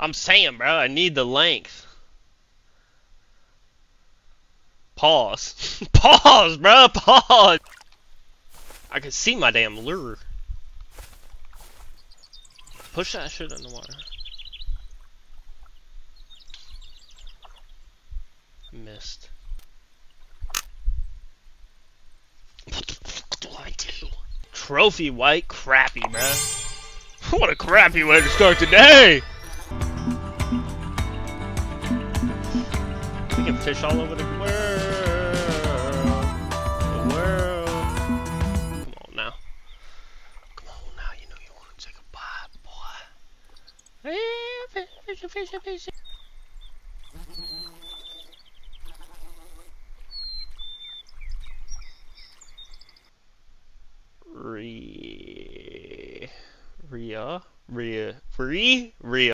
I'm saying, bro, I need the length. Pause. Pause, bro. Pause. I can see my damn lure. Push that shit in the water. Missed. What the fuck do I do? Trophy white crappie, bro. What a crappy way to start the We can fish all over the world. The world. Come on now. Come on now, you know you want to take a bite, boy. Fish, fish, fish, fish. Re... Ria? Ria... Free? Ria.